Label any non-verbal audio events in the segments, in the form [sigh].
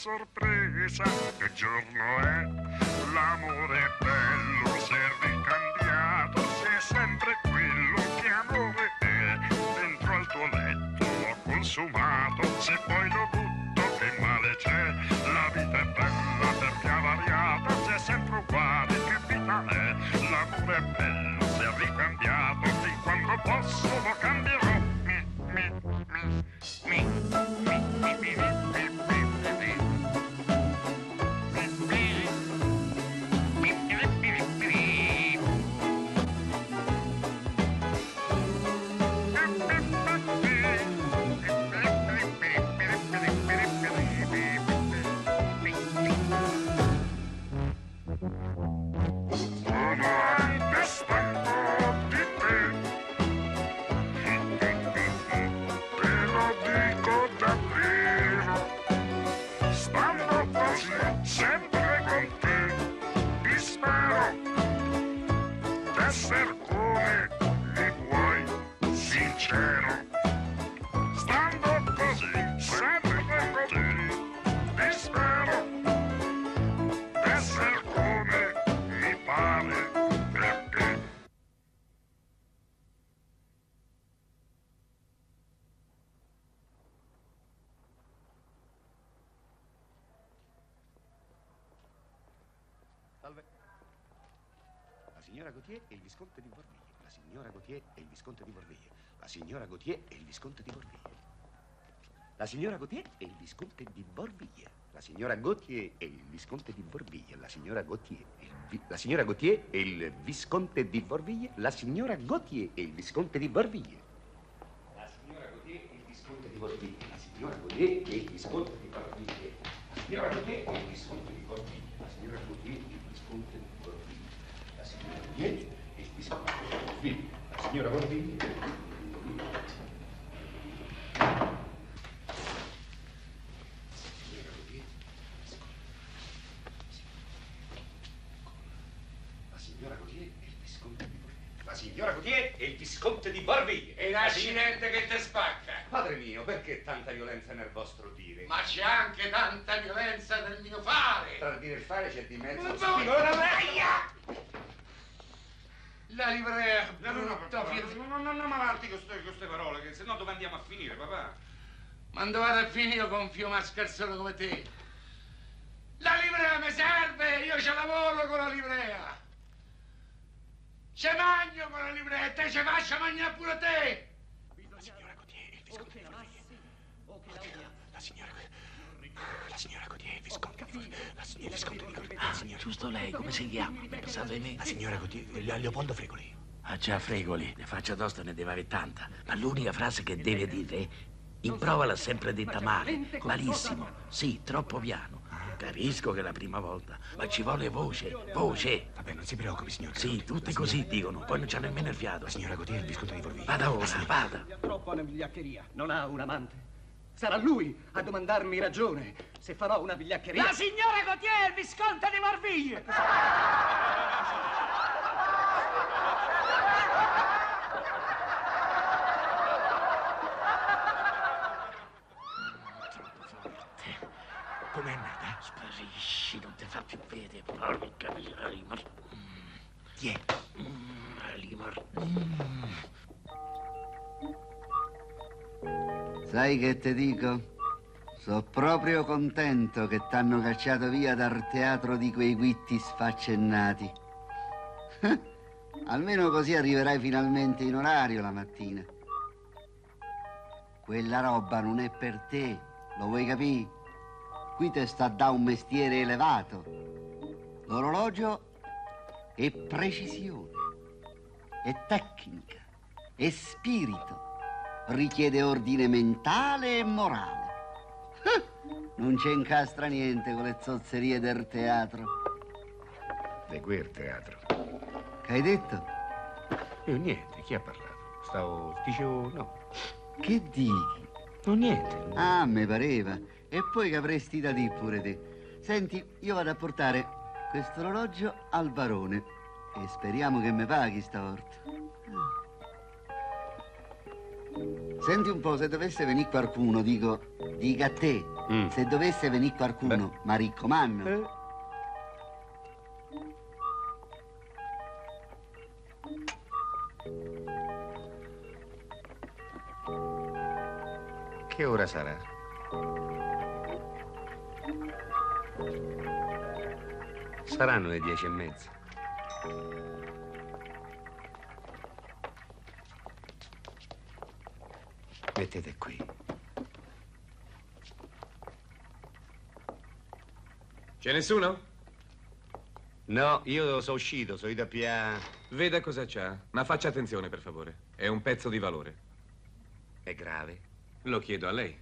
sorpresa, che giorno signora Gautier e il visconte di Borviglie. La signora Gautier e il visconte di Borviglie. La signora Gautier e il visconte di Borviglie. La signora Gautier e il visconte di Borviglie. La signora Gautier e il visconte di Borviglie. La signora Gautier e il vi- la signora Gautier e il visconte di Borviglie. La signora Gautier e il visconte di Borviglie. La signora Gautier e il visconte di Borviglie. La signora Gautier e il visconte di Borviglie. La signora Gautier e il visconte di Borviglie. La signora Gautier e il visconte di Borviglie. La signora Gautier e il visconte di Borviglie. La signora Borviglie. La signora Gautier e il visconte di Borviglie. La signora Gautier e il visconte di E l'accidente che te spacca. Padre mio, perché tanta violenza nel vostro dire? Ma c'è anche tanta violenza nel mio fare. Tra il dire e il fare c'è di mezzo. Ma la Aia! La livrea No, no, no, papà, fil- non, andiamo avanti con queste, parole, che se no dove andiamo a finire, papà? Ma dove vado a finire con un fiume scarsone come te? La livrea mi serve, io ce lavoro con la livrea. Ce magno con la livrea e te ce faccio mangiare pure te. Borviglie. La signora... La signora Gautier Borviglie. La signora... La signora... Giusto lei, come si chiama? Pensate a me? La signora Gautier... Le- Leopoldo Fregoli. Ah già, fregoli, ne faccia tosta ne deve avere tanta. Ma l'unica frase che deve dire, in prova l'ha sempre detta male, malissimo, sì, troppo piano. Capisco che è la prima volta, ma ci vuole voce, voce. Vabbè, non si preoccupi, signor Sì, Gautier. tutti così signora- dicono, poi non c'hanno nemmeno il fiato. La signora Gautier e il visconte di Borviglie. Vada ora, vada. Troppo una vigliaccheria. Non ha un amante. Sarà lui a domandarmi ragione se farò una vigliaccheria. La signora Gautier, il visconte di Morviglie! Com'è nata? Sparisci, non ti fa più vedere, porca ma- Chi è? Mm, Alimar. Sai che ti dico? So proprio contento che t'hanno cacciato via dal teatro di quei guitti sfaccennati. [laughs] Almeno così arriverai finalmente in orario la mattina. Quella roba non è per te, lo vuoi capire? Qui te sta da un mestiere elevato. L'orologio è precisione, è tecnica, è spirito. Richiede ordine mentale e morale. Non c'è incastra niente con le zozzerie del teatro. Di quel teatro. Che hai detto? Io niente, chi ha parlato? Stavo. dicevo no. Che dici? No, niente. Ah, mi pareva. E poi che avresti da dire pure te. Senti, io vado a portare questo orologio al barone e speriamo che mi paghi stavolta. Senti un po', se dovesse venire qualcuno, dico, dica a te, Mm. se dovesse venire qualcuno, ma riccomanno. Eh. Che ora sarà? Saranno le dieci e mezza. Mettete qui. C'è nessuno? No, io sono uscito, sono da Pia. Veda cosa c'ha, ma faccia attenzione, per favore. È un pezzo di valore. È grave. Lo chiedo a lei.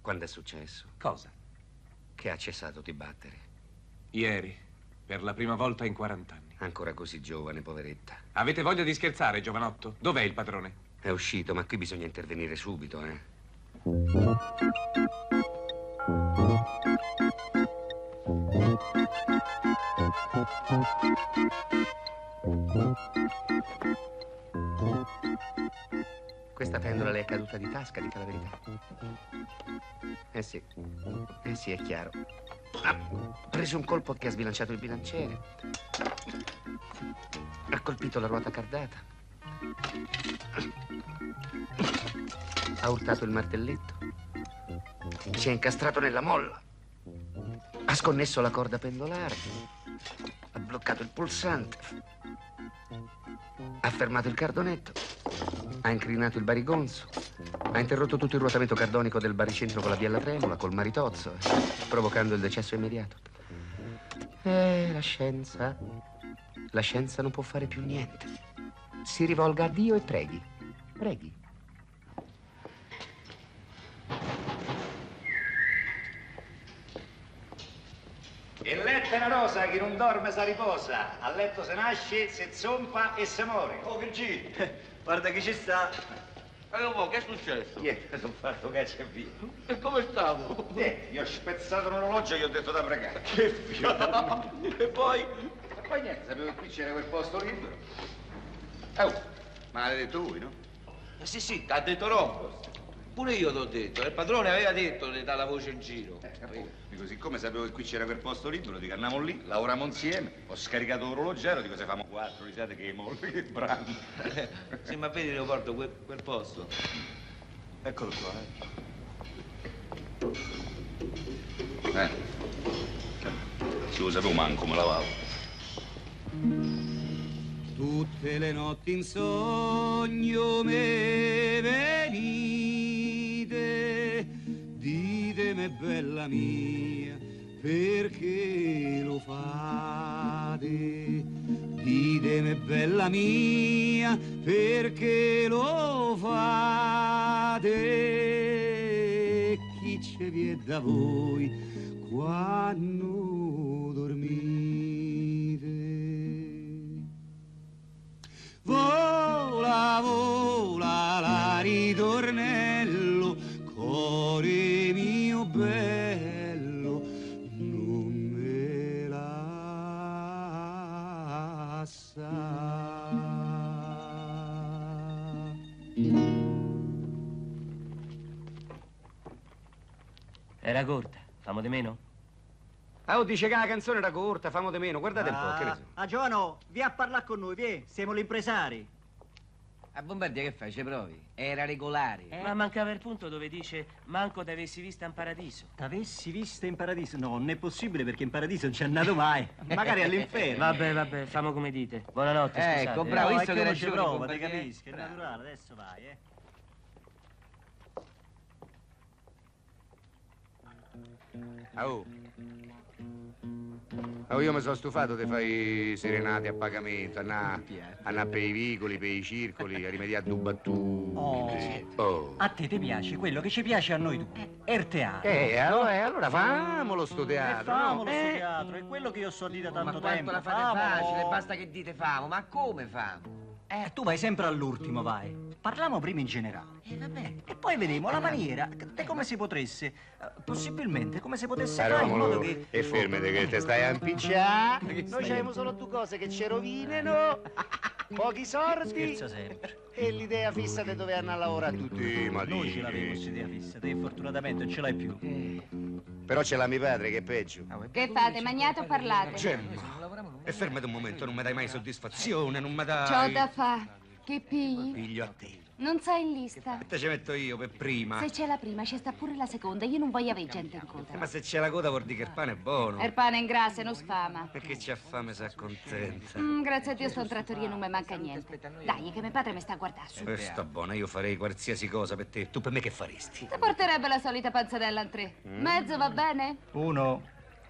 Quando è successo? Cosa? Che ha cessato di battere. Ieri, per la prima volta in 40 anni. Ancora così giovane, poveretta. Avete voglia di scherzare, giovanotto? Dov'è il padrone? È uscito, ma qui bisogna intervenire subito, eh. Questa pendola le è caduta di tasca, dica la verità. Eh sì, eh sì, è chiaro. Ha preso un colpo che ha sbilanciato il bilanciere. Ha colpito la ruota cardata. Ha urtato il martelletto. Si è incastrato nella molla. Ha sconnesso la corda pendolare. Ha bloccato il pulsante. Ha fermato il cardonetto. Ha incrinato il barigonzo. Ha interrotto tutto il ruotamento cardonico del baricentro con la biella tremula, col maritozzo, provocando il decesso immediato. Eh, la scienza. La scienza non può fare più niente. Si rivolga a Dio e preghi. Preghi. Il letto è una rosa, chi non dorme sa riposa. A letto se nasce, se zompa e se muore. Oh, Virgì, [laughs] guarda chi ci sta. Allora, che è successo? Niente, sono fatto caccia e via. E come stavo? Niente, gli ho spezzato un orologio e gli ho detto da pregare. Che figlio. [laughs] e poi? E poi niente, sapevo che qui c'era quel posto libero. Oh, ma l'avete detto voi, no? Eh sì, sì, t'ha detto Rombo. Pure io t'ho detto, il padrone aveva detto di dare la voce in giro. Eh. Dico, siccome sapevo che qui c'era quel posto libero, dico andiamo lì, lavoriamo insieme. Ho scaricato l'orologiero, dico se famo quattro, risate che mollo, [laughs] che bravo. [laughs] Sì, ma vedi Leopoldo quel, quel posto? Eccolo qua, eh. Eh. Se lo sapevo manco, me lavavo. Tutte le notti in sogno me venite, ditemi bella mia, perché lo fate? Ditemi bella mia, perché lo fate? Chi ci viene da voi quando dormite? Vola, vola la ritornello, cuore mio bello, non me lascia. Era corta, famo di meno? Ah, oh, dice che la canzone era corta, famo di meno, guardate un po', che ne so. Ah, Giovano, vieni a parlare con noi, vieni, siamo gli impresari. A Bombardia che fai? Ci provi? Era regolare. Ma mancava il punto dove dice manco t'avessi vista in paradiso. T'avessi vista in paradiso? No, non è possibile perché in paradiso non c'è andato mai. [laughs] Magari all'inferno. Vabbè, vabbè, famo come dite. Buonanotte, scusate. Ecco, bravo, No, visto è che era non ci prova, ti capisci? È naturale, adesso vai, eh. Oh. Oh, io mi sono stufato di fare i serenate a pagamento, andare andà per i vicoli, per i circoli, a rimediare a due battute. Oh. A te ti piace quello che ci piace a noi due. È il teatro. Eh, allora, eh, allora famolo sto teatro, Eh, famolo no? sto Eh. teatro, è quello che io so di da Ma tanto quanto tempo. la fate famolo. facile, basta che dite famo. Ma come famo? Eh, tu vai sempre all'ultimo, vai. Parliamo prima in generale. Eh, vabbè. E poi vediamo la maniera di come si potesse, eh, possibilmente, come si potesse Eh, fare in modo che... e fermati che te stai a impicciare. Noi abbiamo solo due cose che ci rovinano. [laughs] Pochi sordi Scherzo sempre. e l'idea fissa di dove andare a lavorare tutti i Noi ce l'avevo questa idea fissa, te fortunatamente non ce l'hai più. Però c'è la mio padre che è peggio. Che fate, magnate o parlate? Gemma, e fermati un momento, non mi dai mai soddisfazione, non mi dai... C'ho da fa. Che pigli? Piglio a te. Non sei in lista. Te ci metto io per prima. Se c'è la prima, c'è sta pure la seconda. Io non voglio avere gente in coda. Ma se c'è la coda vuol dire che il pane è buono. Il pane in grassa e non sfama. Perché c'ha fame si accontenta. Mm, grazie a Dio sto in trattoria e non mi manca niente. Dai, che mio padre mi sta a guardare. Eh, sta buona, io farei qualsiasi cosa per te. Tu per me che faresti? Ti porterebbe la solita panzanella in tre. Mm. Mezzo va bene? Uno.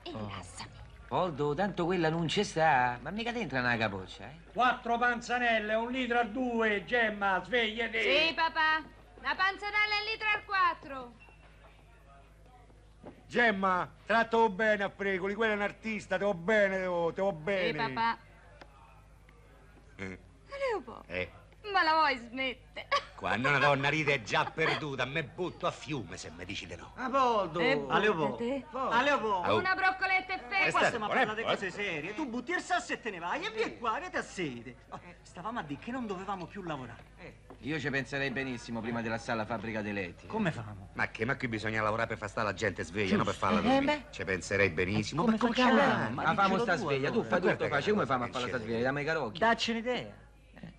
E rilassami. Poldo, tanto quella non ci sta. Ma mica dentro una capoccia, eh? Quattro panzanelle, un litro a due, Gemma, svegliati. Sì, papà. La panzanella in litro al quattro. Gemma, trattalo bene a Pregoli, quello è un artista, te va bene, te va, te va bene. Sì, papà. Eh, Leopoldo, eh, ma la vuoi smettere? [laughs] quando una donna ride è già perduta, me butto a fiume se mi dici di no. Apoldo! E A Leopoldo! buttati. A Leopoldo! Una broccoletta e E fetta. qua stiamo a parlare di eh, cose serie. Tu butti il sasso e te ne vai. E vieni qua, che ti sede. Oh, stavamo a dire che non dovevamo più lavorare. Io ci penserei benissimo prima di lasciare la fabbrica dei letti. Come famo? Ma che, ma qui bisogna lavorare per far stare la gente sveglia, non per farla Eh, dormire. beh. Ci penserei benissimo. Come ma come facciamo? chiamare? Ma Ma famo sta tu, sveglia, tu fai tutto, facci come famo a fare sta sveglia, dammi i carocchi. Dacci un'idea.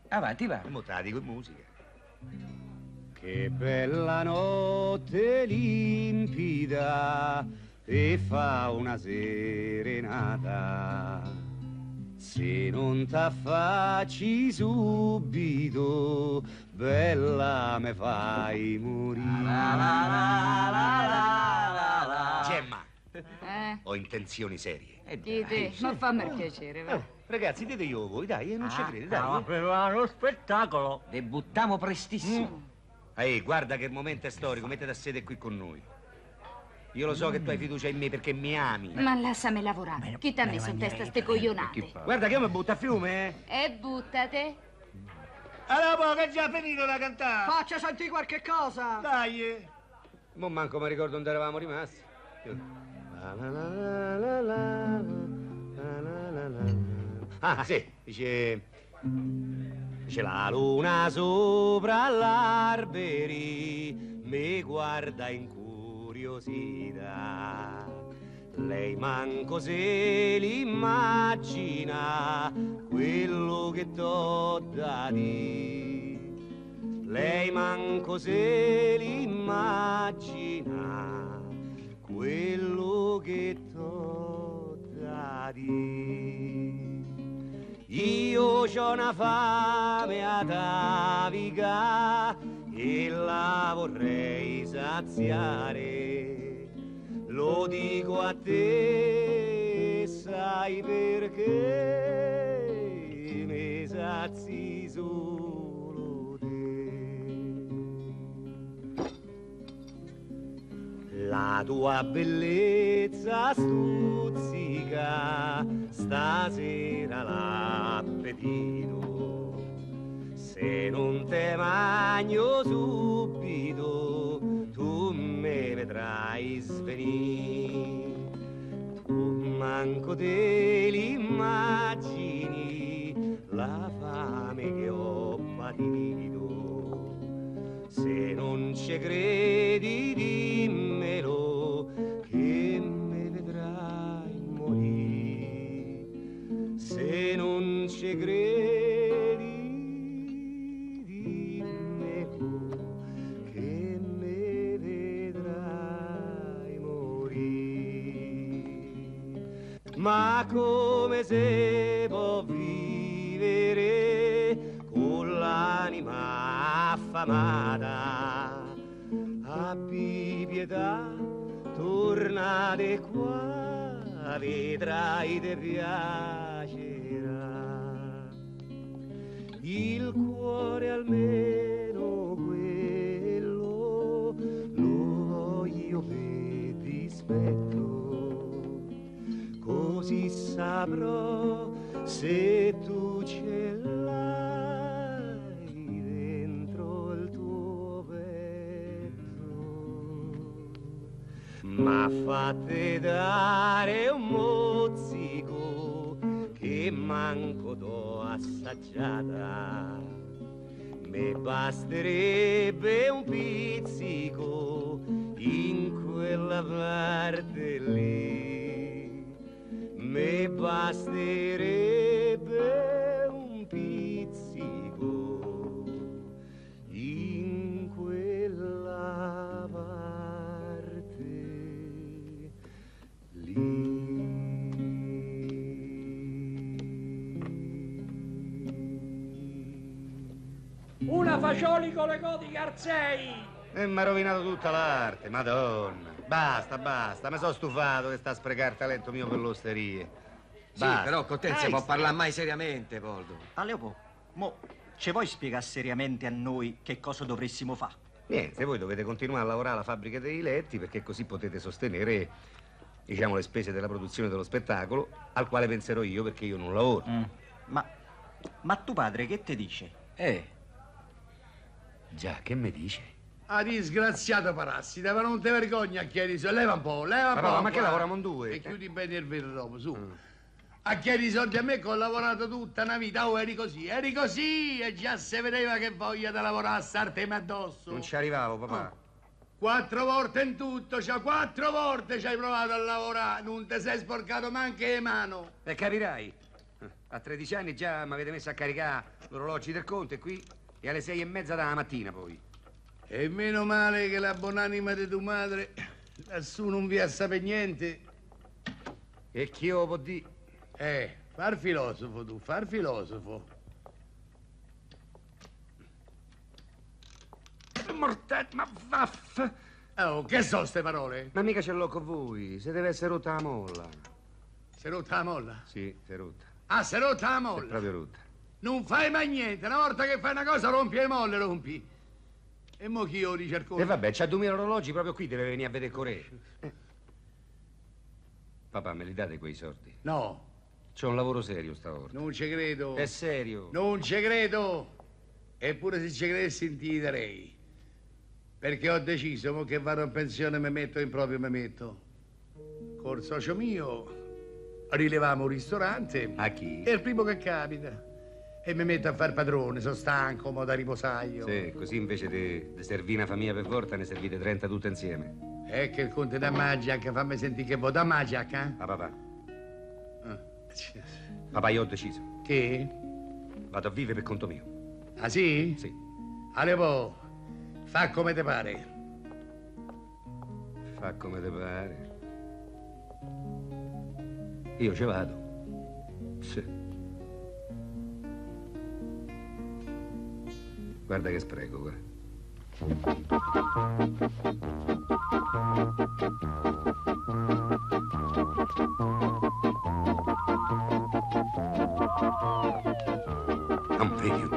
Avanti, va. Mo te la in musica. Che bella notte limpida e fa una serenata. Se non t'affacci subito, bella me fai morire. Gemma, Eh, ho intenzioni serie. Dite, ma fammi il piacere, va. Oh, ragazzi, dite io voi, dai, eh, non ci credi, dai. No, però uno spettacolo. Debuttiamo prestissimo. Ehi, guarda che il momento è storico, mettete a sede qui con noi. Io lo so che tu hai fiducia in me perché mi ami. Ma lasciami lavorare. Chi ti ha messo in testa ste coglionate? Guarda che io mi butto a fiume, eh. E buttate. Allora, poi che è già finito da cantare. Faccia sentire qualche cosa. Dai. eh. Mo manco mi ricordo dove eravamo rimasti. La la. Ah, sì, dice... Dice la luna sopra l'alberi mi guarda in curiosità. Lei manco se l'immagina quello che t'ho da dire. Lei manco se l'immagina quello che t'ho da dire. Io c'ho una fame atavica e la vorrei saziare. Lo dico a te, sai perché mi sazi solo La tua bellezza stuzzica stasera l'appetito. Se non te magno subito, tu me vedrai svenire. Tu manco te l'immagini la fame che ho patito. Se non ci credi, dimmelo segreti di me che ne vedrai morire. Ma come se può vivere con l'anima affamata? Abbi pietà, tornate qua, vedrai te piacere. Saprò se tu ce l'hai dentro il tuo petto. Ma fate dare un mozzico che manco t'ho assaggiata. Me basterebbe un basterebbe un pizzico in quella parte Una fagioli con le codi Arzei! E mi ha rovinato tutta l'arte, madonna. Basta, basta, mi sono stufato che sta a sprecare talento mio per l'osterie. Sì, Basta. però con te non si può parlare mai seriamente, Poldo. Ah, Leopo, mo, ci vuoi spiegare seriamente a noi che cosa dovressimo fare? Niente, voi dovete continuare a lavorare alla fabbrica dei letti perché così potete sostenere, diciamo, le spese della produzione dello spettacolo, al quale penserò io perché io non lavoro. Ma, ma tuo padre che ti dice? Eh. Già, che mi dice? Ah, disgraziato parassita, ma non te vergogna a chiedere. Leva un po', leva un Ma po'. no, ma che lavoriamo in due? E chiudi bene il vero, su. A chiedere i soldi a me che ho lavorato tutta una vita. Oh, eri così, eri così. E già si vedeva che voglia di lavorare a sartemi addosso. Non ci arrivavo, papà. Quattro volte in tutto, cioè quattro volte ci hai provato a lavorare. Non ti sei sporcato manche le mani. E capirai, a 13 anni già mi avete messo a caricare l'orologio del conto e qui e alle sei e mezza della mattina poi. E meno male che la buonanima di tua madre lassù non vi sapere niente. E chi io può dire? Eh, far filosofo tu, far filosofo. Morte, ma vaff! Oh, che so ste parole? Ma mica ce l'ho con voi, se deve essere rotta la molla. È rotta la molla? Sì, si è rotta. Ah, è rotta la È molla? proprio rotta. Non fai mai niente, una volta che fai una cosa rompi le molle, rompi. E mo chi io ricerco? E vabbè, c'ha 2000 orologi proprio qui, deve venire a vedere Corea. Eh. Papà, me li date quei soldi? No, C'ho un lavoro serio stavolta. non ci credo. È serio. Non ci credo. Eppure se ci credessi ti darei. Perché ho deciso mo che vado in pensione mi metto in proprio mi metto. Col socio mio rilevamo un ristorante. A chi? È il primo che capita. E mi metto a far padrone, sono stanco, mo da riposaio. Sì, così invece di servire una famiglia per volta ne servite 30 tutte insieme. È che il conte da Magiac, fammi sentire che vuoi da Magiac, eh? Ah, papà. Papà, io ho deciso. Che? Vado a vivere per conto mio. Ah sì? Sì. Alepo, fa come ti pare. Fa come te pare. Io ci vado. Sì. Guarda che spreco, guarda. Non premio.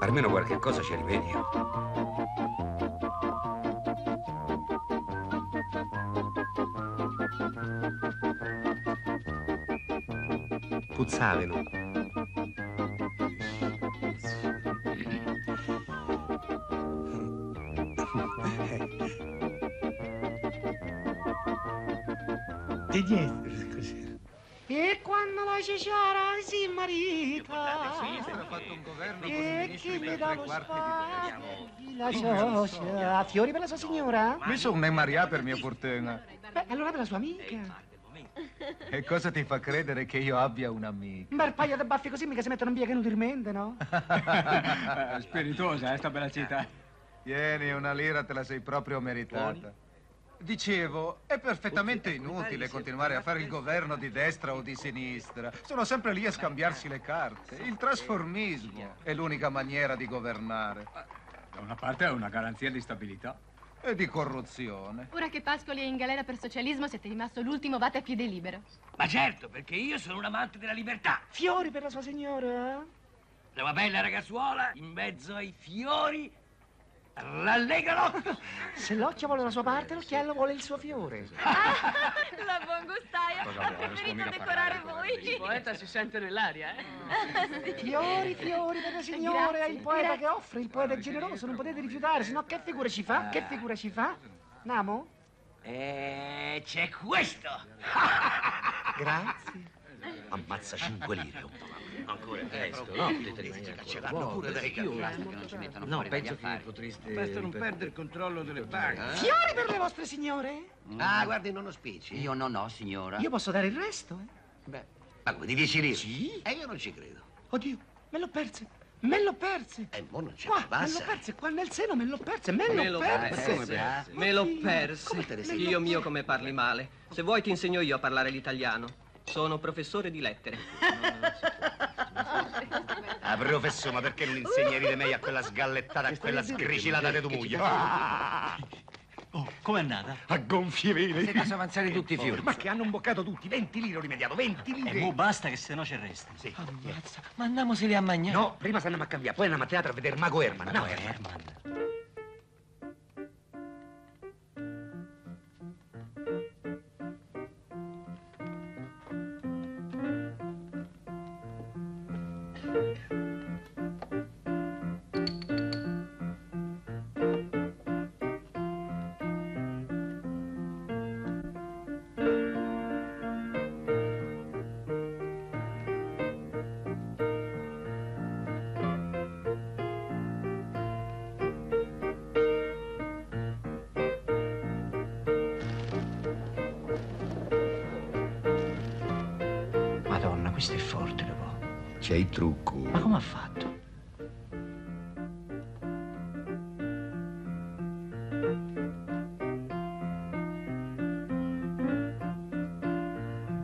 Almeno qualche cosa ci rimedio. Puzzavano. Di niente, così. E quando la cicciara si marita fatto un governo e chi gli dà lo spazio la socia fiori per la sua signora? Mi sono mariato per mia fortuna. Beh, allora per la sua amica E cosa ti fa credere che io abbia un'amica? un bel paio di baffi così mica si mettono in via che inutilmente, no? [laughs] Spiritosa, eh, sta bella città. Tieni, una lira te la sei proprio meritata. Dicevo, è perfettamente inutile continuare a fare il governo di destra o di sinistra. Sono sempre lì a scambiarsi le carte. Il trasformismo è l'unica maniera di governare. Da una parte è una garanzia di stabilità. E di corruzione. Ora che Pascoli è in galera per socialismo, siete rimasto l'ultimo, vate a piede libero. Ma certo, perché io sono un amante della libertà. Fiori per la sua signora? Una bella ragazzuola, in mezzo ai fiori, rallegano. Se l'occhio vuole la sua parte, l'occhiello vuole il suo fiore. [laughs] La buon gustaio Cosa preferito decorare voi. Il poeta si sente nell'aria, eh? Fiori, fiori per la signora, è il poeta grazie. che offre, il poeta è generoso, non potete rifiutare, sennò che figura ci fa? Che figura ci fa? Namo? E c'è questo. [laughs] Grazie. Ammazza 5 lire un po'. Ancora Eh, presto, no? Ce l'hanno pure dai No, penso che potreste... Basta non perdere il controllo delle banche. Fiori per le vostre signore? Ah, guardi, non ho spicci. Io non ho, signora. Io posso dare il resto, eh? Beh, ma come di 10 lire? Sì? E io non ci credo. Oddio, me l'ho perse. Me l'ho perse. E mo non ce Qua, ne me l'ho passa. perse, qua nel seno me l'ho perse, me Me l'ho perse. perse. Me l'ho perse. Come te ne sei? Dio mio come parli male. Se vuoi ti insegno io a parlare l'italiano. Sono professore di lettere. Ah, professore, ma perché non insegni di me a quella sgallettata, a quella scricilata di tua moglie? Oh, com'è andata? A gonfie vele. Siete a avanzare tutti i fiori. Ma che hanno imboccato tutti, 20 lire ho rimediato, 20 E lire. mo basta che se no ci resta. Sì. Ammazza. Ma andiamoseli a mangiare. No, prima se andiamo a cambiare, poi andiamo a teatro a vedere Mago Herman. No, Herman. Madonna, questo è forte, dopo. C'è il trucco. Ma come ha fatto?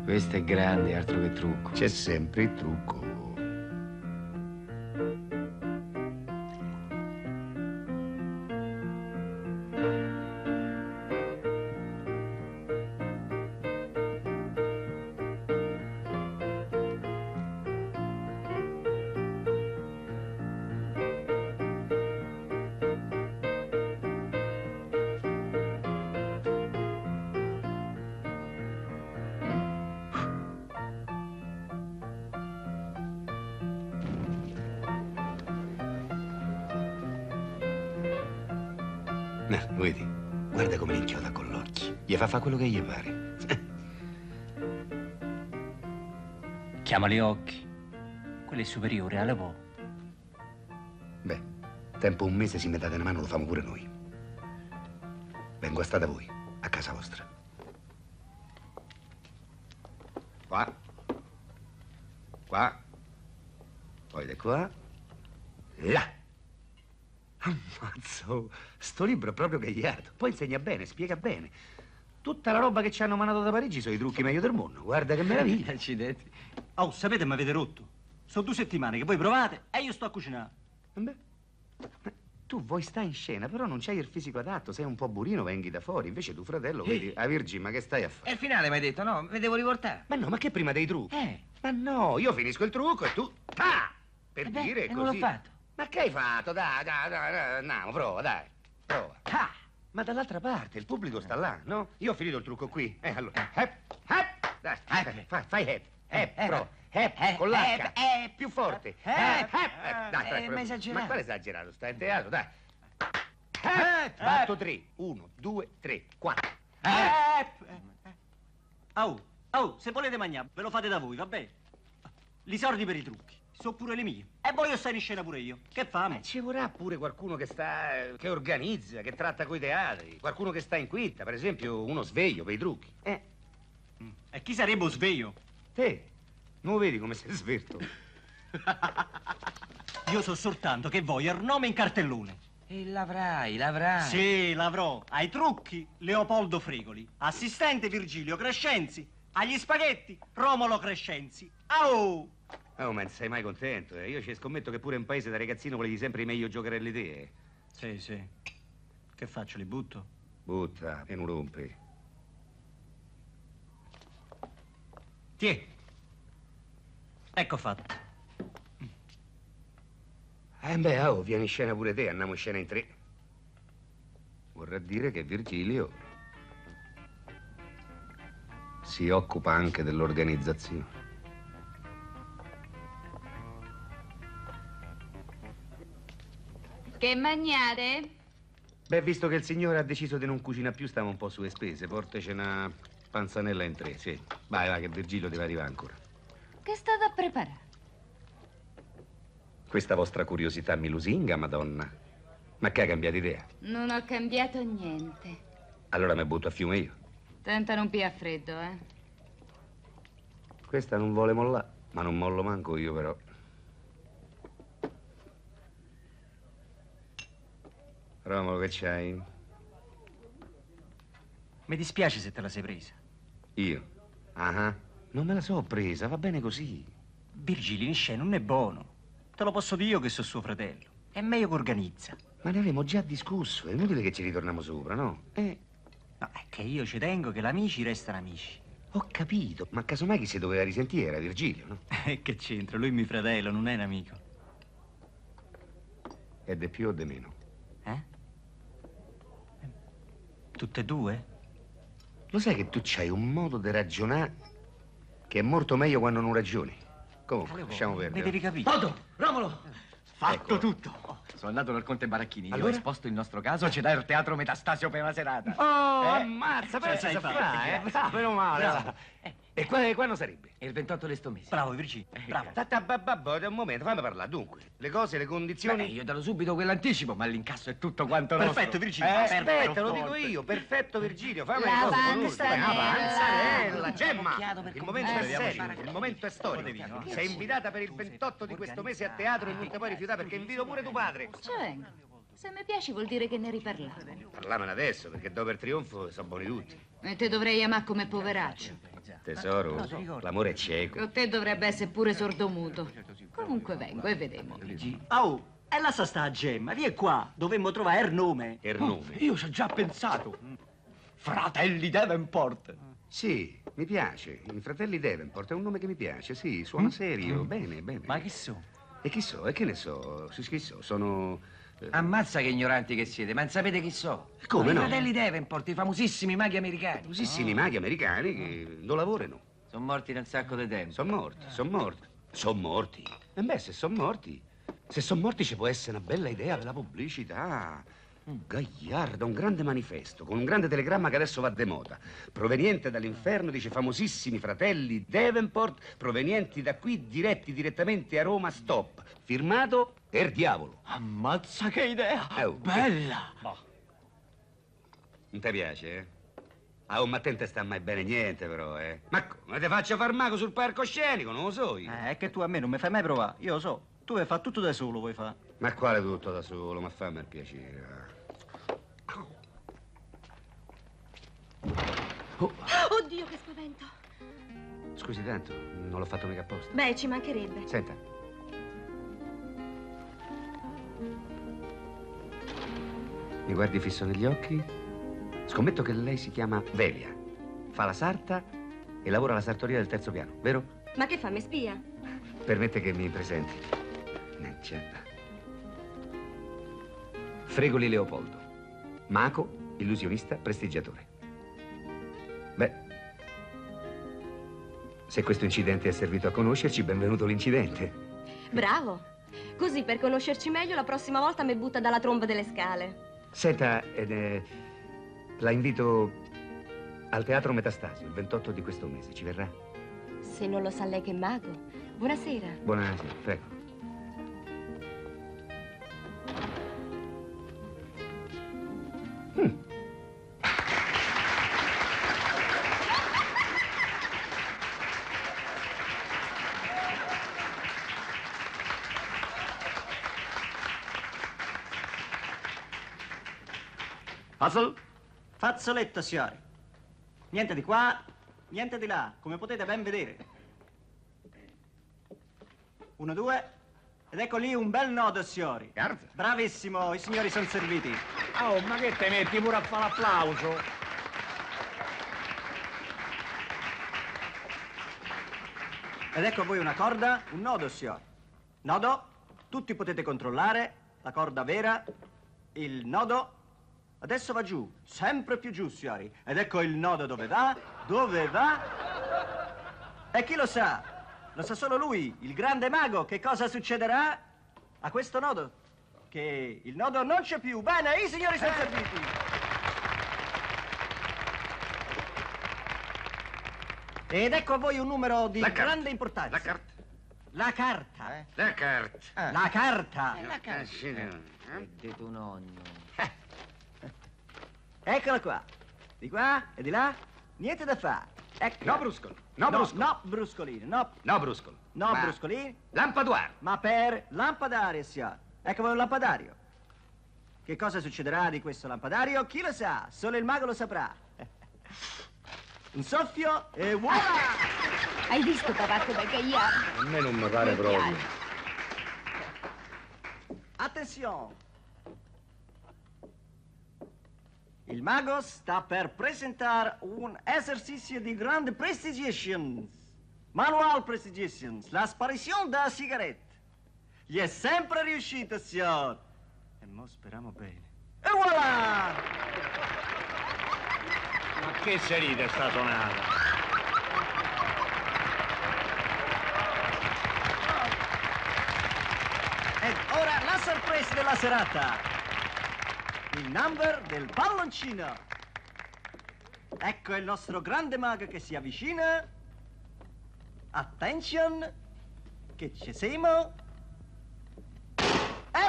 Questo è grande, altro che trucco. C'è sempre il trucco. Fa quello che gli pare. [laughs] Chiamali occhi. Quello è superiore, alla po'. Beh, tempo un mese si mi date una mano, lo famo pure noi. Vengo a stare da voi, a casa vostra. Qua. Qua. Poi di qua. Là. Ammazzo, sto libro è proprio gagliardo. Poi insegna bene, spiega bene. Tutta la roba che ci hanno mandato da Parigi sono i trucchi meglio del mondo. Guarda che meraviglia. [laughs] Accidenti. Oh, sapete, mi avete rotto. Sono due settimane che voi provate e io sto a cucinare. Beh, ma tu vuoi sta in scena, però non c'hai il fisico adatto, sei un po' burino, venghi da fuori. Invece tuo fratello, vedi, a Virgin, ma che stai a fare? E il finale mi hai detto, no? Mi devo rivoltare. Ma no, ma che prima dei trucchi? Eh. Ma no, io finisco il trucco e tu... Ah! Per Eh beh, dire e così. non l'ho fatto. Ma che hai fatto? Dai, dai, dai, dai, andiamo, prova, dai. Prova. Ah! Ma dall'altra parte, il pubblico sta là, no? Io ho finito il trucco qui. Eh, allora. Hep, hep! Dai, eh, fai, fai hep. Hep, Eh, prova. Hep, eh, con l'H. hep, Eh, più forte. Hep, hep, hep. Dai, Eh, dai, ma esagerato. Ma quale esagerato? Stai in teatro, dai. Hep! Batto tre. Uno, due, tre, quattro. Oh, oh, se volete mangiare, ve lo fate da voi, va bene? Li sordi per i trucchi, sono pure le mie. E voglio stare in scena pure io. Che fame? Ci vorrà pure qualcuno che sta. che organizza, che tratta coi teatri. Qualcuno che sta in quitta, per esempio uno sveglio per i trucchi. Eh, E chi sarebbe un sveglio? te, non vedi come sei svelto? Io so soltanto che voglio il nome in cartellone. E l'avrai, l'avrai. Sì, l'avrò. Ai trucchi, Leopoldo Fregoli. Assistente Virgilio Crescenzi. Agli spaghetti, Romolo Crescenzi. Au! Oh, ma non sei mai contento, eh? Io ci scommetto che pure in paese da ragazzino volevi sempre i meglio giocarelli te, eh? Sì, sì. Che faccio, li butto? Butta e non rompi. Tiè. Ecco fatto. Eh beh, oh, vieni in scena pure te, andiamo in scena in tre. Vorrà dire che Virgilio si occupa anche dell'organizzazione. Che mangiare? Beh, visto che il signore ha deciso di non cucinare più, stiamo un po' sulle spese. Portaci una panzanella in tre, sì. Vai, vai, che Virgilio deve arrivare ancora. Che state a preparare? Questa vostra curiosità mi lusinga, madonna. Ma che ha cambiato idea? Non ho cambiato niente. Allora mi butto a fiume io. Tenta non pia freddo, eh. Questa non vuole mollare, ma non mollo manco io, però. Romolo, che c'hai? Mi dispiace se te la sei presa. Io? Ah, ah. non me la so presa, va bene così. Virgilio in scena non è buono. Te lo posso dire io che sono suo fratello. È meglio che organizza. Ma ne avremo già discusso, è inutile che ci ritorniamo sopra, no? Eh, No, è che io ci tengo che gli amici restano amici. ho capito, ma casomai chi si doveva risentire era Virgilio, no? [laughs] E che c'entra? Lui è mio fratello, non è un amico. E de più o de meno? Tutte e due? Lo sai che tu c'hai un modo di ragionare che è molto meglio quando non ragioni. Comunque, lasciamo perdere. Mi devi capire. Toto, Romolo! Fatto tutto. Sono andato dal conte Baracchini. Io ho Allora? esposto il nostro caso, ci dà il teatro Metastasio per una serata. Oh, Eh? ammazza, però Ce ci sai sa fare, fare, eh? Ah, meno male. Bravo. E qua- quando sarebbe? Il 28 di sto mese. Bravo, Virgilio. Bravo. Tatta, bababbo, un momento, fammi parlare. Dunque, le cose, le condizioni... Beh, io dallo subito quell'anticipo, ma l'incasso è tutto quanto Perfetto. Virgilio. Eh, aspetta, lo dico io. Perfetto, Virgilio. Fammi La le cose con panzanella. ordine. La panzanella. Gemma, il momento è serio, il momento è storico. Sei invitata per il 28 di questo mese a teatro e non ti puoi rifiutare perché invito pure tuo padre. Ci vengo. Se mi piaci vuol dire che ne riparliamo. Parlamene adesso, perché dopo il trionfo sono buoni tutti. E te dovrei amare come poveraccio. Tesoro, l'amore è cieco. Con te dovrebbe essere pure sordomuto. Comunque vengo e vedemo. Oh, e lascia sta a Gemma, vieni qua. Dovemmo trovare il nome. Il nome? io ci ho già pensato. Fratelli Davenport. Sì, mi piace. I fratelli Davenport è un nome che mi piace, sì, suona serio. Bene, bene. Ma chi so? E chi so? E che ne so? Sì, Chi so? Sono... Ammazza che ignoranti che siete, ma non sapete chi so? Come I no? fratelli Davenport, i famosissimi maghi americani. famosissimi maghi americani che non lavorano. Sono morti da un sacco di tempo. Sono morti, sono morti. Sono morti. E beh, se sono morti, se sono morti ci può essere una bella idea per la pubblicità. Gagliarda, un grande manifesto, con un grande telegramma che adesso va de moda. Proveniente dall'inferno, dice famosissimi fratelli Davenport, provenienti da qui, diretti direttamente a Roma, stop. Firmato Er Diavolo. Ammazza che idea! Eh, oh. Bella! Non ti piace, eh? Ah, oh, ma te non sta mai bene niente, però, eh? Ma come te faccio far mago sul palcoscenico? Non lo so io. Eh, è che tu a me non mi fai mai provare. Io lo so. Tu vuoi fare tutto da solo, vuoi fare. Ma quale tutto da solo? Ma fammi il piacere. Oddio, che spavento. Scusi tanto, non l'ho fatto mica apposta. Beh, ci mancherebbe. Senta. Mi guardi fisso negli occhi? Scommetto che lei si chiama Velia. Fa la sarta e lavora alla sartoria del terzo piano, vero? Ma che fa, mi spia? Permette che mi presenti. Neccia. Fregoli Leopoldo. Maco, illusionista, prestigiatore. Beh, se questo incidente è servito a conoscerci, benvenuto l'incidente. Bravo. Così, per conoscerci meglio, la prossima volta mi butta dalla tromba delle scale. Senta, ed, eh, la invito al Teatro Metastasio il 28 di questo mese. Ci verrà? Se non lo sa lei che è mago. Buonasera. Buonasera, prego. Puzzle? Fazzoletto, signori. Niente di qua, niente di là, come potete ben vedere. Uno, due. Ed ecco lì un bel nodo, signori. Bravissimo, i signori sono serviti. Oh, ma che te metti pure a fare l'applauso? Ed ecco a voi una corda, un nodo, signori. Nodo, tutti potete controllare, la corda vera, il nodo. Adesso va giù, sempre più giù, signori. Ed ecco il nodo dove va, dove va. E chi lo sa? Lo sa solo lui, il grande mago. Che cosa succederà a questo nodo? Che il nodo non c'è più. Bene, i signori sono serviti. Ed ecco a voi un numero di La carta. grande importanza. La carta. La carta. La carta. La carta. La carta. Di tuo nonno. Eccola qua. Di qua e di là. Niente da fare. Ecco. No bruscoli. No bruscoli. No bruscolini. No, No bruscoli. no Ma- bruscolini. Lampaduare. Ma per lampadario, signor. Ecco voi un lampadario. Che cosa succederà di questo lampadario? Chi lo sa? Solo il mago lo saprà. [laughs] Un soffio e voilà! Hai visto tabacco da cagliare? A me non mi pare Mi proprio. Attenzione! Il mago sta per presentare un esercizio di grande prestigiations. Manual prestigiations, la sparizione da sigaretta. Gli è sempre riuscito, signor. E mo speriamo bene. E voilà! Ma che si ride sta sonata? Ed ora la sorpresa della serata. Il number del palloncino. Ecco il nostro grande mago che si avvicina. Attention, che ci siamo. Va!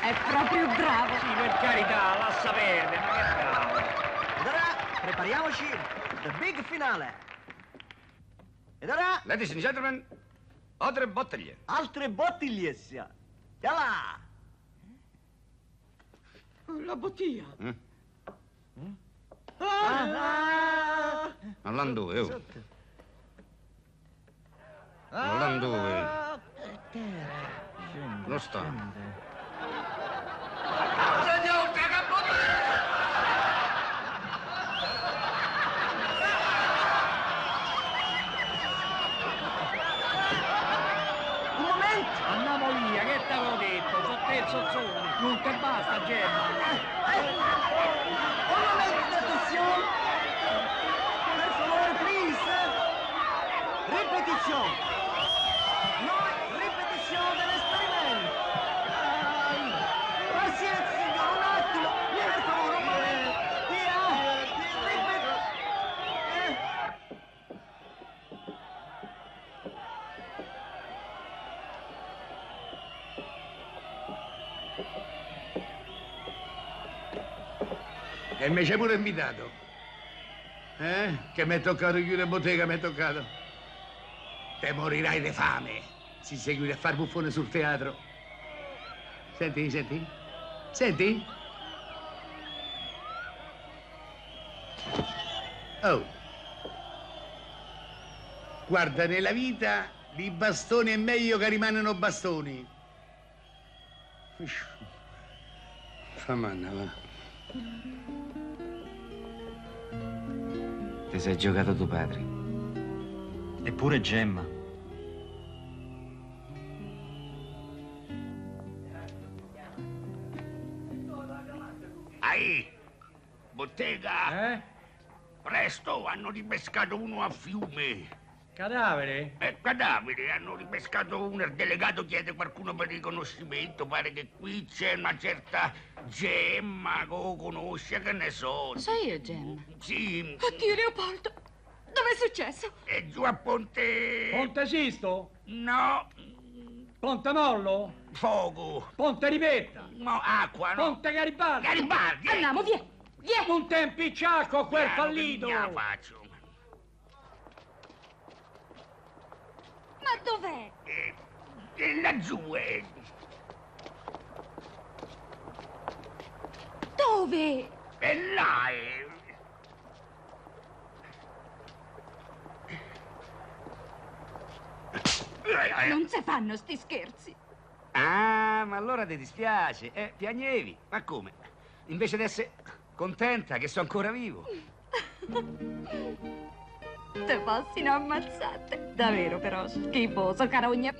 È proprio bravo. Sì, per carità, lascia perdere, ma che bravo. Ed ora prepariamoci, the big finale. Ed ora Ladies and gentlemen, altre bottiglie. altre bottiglie. sia. E là! La bottiglia. Ah, All'andove, oh. All'andove. Non sta. Un momento! Andiamo via, che t'avevo detto? Sono te il Non te basta, Gemma. Un momento attenzione! Per favore, please! Ripetizione! Noi, ripetizione dell'esperimento! Dai! Pazienza, un attimo! Per favore! Via! Ripet... Eh. E mi c'è pure invitato. Eh? Che mi è toccato chiudere bottega, mi è toccato. Te morirai di fame. Si seguire a far buffone sul teatro. Senti, senti? Senti? Oh. Guarda, nella vita i bastoni è meglio che rimanano bastoni. Famanna, va. Ti sei giocato tuo padre. Eppure Gemma. Ai, bottega. Eh? Presto, hanno ripescato uno a fiume. Cadavere? È cadavere, hanno ripescato uno, il delegato chiede qualcuno per riconoscimento, pare che qui c'è una certa Gemma che lo conosce, che ne so. So io, Gemma. Sì, Oddio, Leopoldo! Dov'è successo? è giù a Ponte... Ponte Sisto? No, Ponte Mollo? fuoco. Ponte Ripetta? No, acqua, no. Ponte Garibaldi? Garibaldi! ecco. Andiamo, via! Via! Ponte Impicciacco, quel Piano, fallito! che faccio? Ma dov'è? Eh, E laggiù, eh. Dove? E là, eh. Non si fanno sti scherzi. Ah, ma allora ti dispiace. Eh, piagnevi. Ma come? Invece di essere contenta che sono ancora vivo. [laughs] Te passino ammazzate. Davvero però, schifoso, carogna.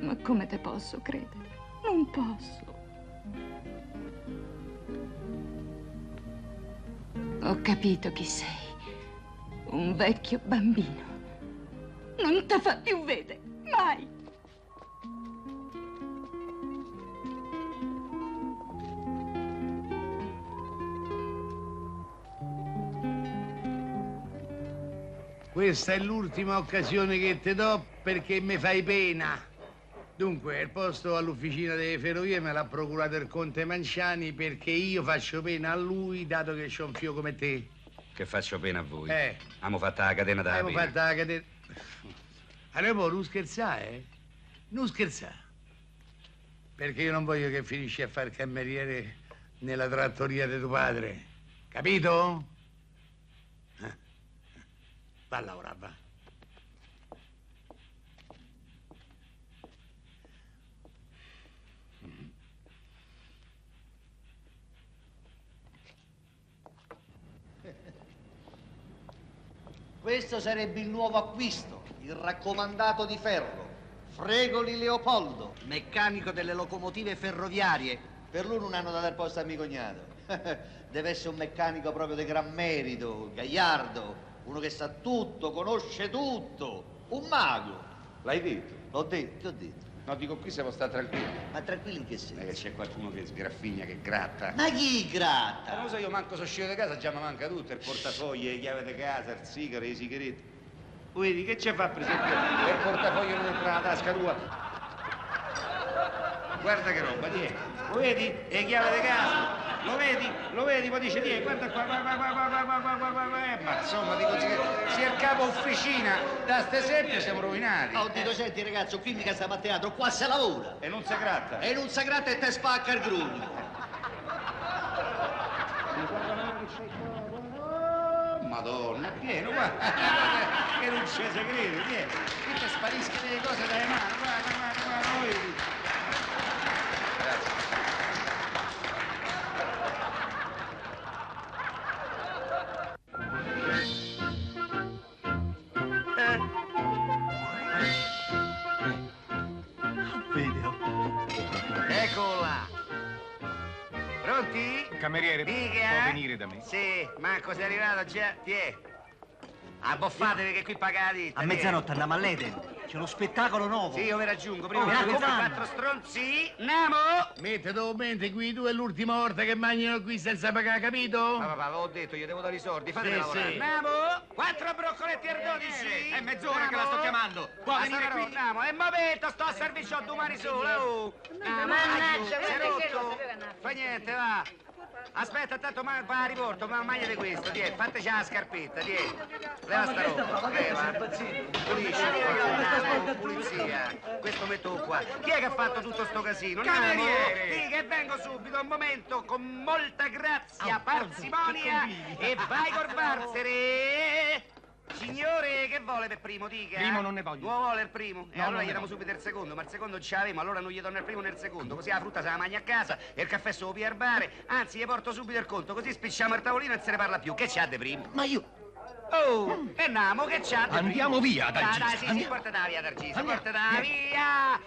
Ma come te posso credere? Non posso. Ho capito chi sei. Un vecchio bambino. Non te fa più vedere, mai. Questa è l'ultima occasione che ti do perché mi fai pena. Dunque, il posto all'ufficina delle ferrovie me l'ha procurato il conte Manciani perché io faccio pena a lui, dato che c'ho un fio come te. Che faccio pena a voi. Eh. Abbiamo fatto la catena da Abbiamo fatto la catena. Allora, non scherzare, eh? Non scherzare. Perché io non voglio che finisci a fare cameriere nella trattoria di tuo padre. Capito? Va a lavorare, va. [laughs] Questo sarebbe il nuovo acquisto, il raccomandato di ferro. Fregoli Leopoldo, meccanico delle locomotive ferroviarie. Per lui non hanno dato il posto a mio cognato. [laughs] Deve essere un meccanico proprio di gran merito, gagliardo, uno che sa tutto, conosce tutto, un mago. L'hai detto? L'ho detto, ti ho detto. No, dico qui siamo stati tranquilli. Ma tranquilli in che è senso? che c'è qualcuno che sgraffigna, che gratta. Ma chi gratta? Eh, non lo so, io manco sono uscito di casa, già mi manca tutto, il portafoglio, le chiavi di casa, il sigaro, i sigaretti. Vedi, che ci fa per esempio? Il portafoglio non entra nella tasca tua. Guarda che roba, tieni. Lo vedi? E le chiavi di casa. Lo vedi? Lo vedi? Poi dice, tieni, guarda qua, guarda qua, guarda qua, guarda qua, guarda qua. Eh, ma insomma, dico, se il capo officina da ste esempio siamo rovinati. Ho detto, senti ragazzo, qui mica stiamo a teatro, qua si lavora. E non si gratta. E non si gratta e te spacca il grugno. Madonna, è pieno, guarda, che non c'è segreto. Qui ti spariscono le cose dalle mani, guarda, Marco sei arrivato già? Ti è. Abboffatevi che qui pagate. A mezzanotte andiamo all'Eden. C'è uno spettacolo nuovo. Sì, io vi raggiungo. Prima Oh, mi raccomando. quattro stronzi. Namo! Mette documenti qui, tu è l'ultima volta che mangiano qui senza pagare, capito? Ma papà, avevo detto, io devo dare i soldi, fatemi Sì, lavorare. sì. Namo! Quattro broccoletti al 12. È mezz'ora che la sto chiamando. Può venire qui? Namo, è un momento, sto a servizio domani solo. Oh. Namo, Mannaggia, si è guarda che rotto. Fa niente, va. Aspetta, tanto ma, va a riporto, ma maglia di questo, tieni, fateci la scarpetta, tieni. Leva sta roba, leva. Pulisci, pulizia. Questo metto qua. Chi è che ha fatto tutto sto casino? Cameriere! Sì, che vengo subito, un momento, con molta grazia, parsimonia e vai col [laughs] varsere. Signore, che vuole per primo, dica? Primo non ne voglio. Non vuole il primo? E No, allora non gli ne diamo voglio. subito il secondo, ma il secondo non ce l'avemo, allora non gli do né il primo né il secondo. Così la frutta se la mangia a casa e il caffè se lo pia al bar. Anzi, gli porto subito il conto, così spicciamo il tavolino e se ne parla più. Che c'ha di primo? Ma io... Oh, e namo, che c'ha di Andiamo primo? via, Dai, Dargisa, dai, sì, sì, andiamo. portatela via, Dargisa, Andiamo, portatela andiamo. via!